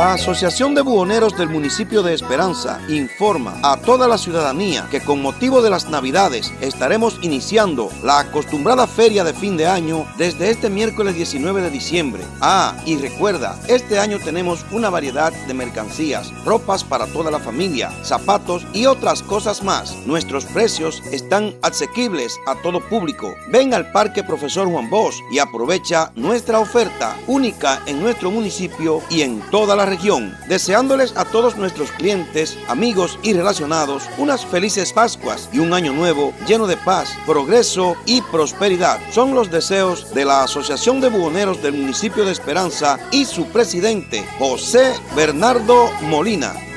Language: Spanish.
La Asociación de Buhoneros del municipio de Esperanza informa a toda la ciudadanía que con motivo de las Navidades estaremos iniciando la acostumbrada feria de fin de año desde este miércoles 19 de diciembre. Ah, y recuerda, este año tenemos una variedad de mercancías, ropas para toda la familia, zapatos y otras cosas más. Nuestros precios están asequibles a todo público. Ven al Parque Profesor Juan Bosch y aprovecha nuestra oferta única en nuestro municipio y en toda la región, deseándoles a todos nuestros clientes, amigos y relacionados unas felices Pascuas y un año nuevo lleno de paz, progreso y prosperidad. Son los deseos de la Asociación de Buhoneros del municipio de Esperanza y su presidente, José Bernardo Molina.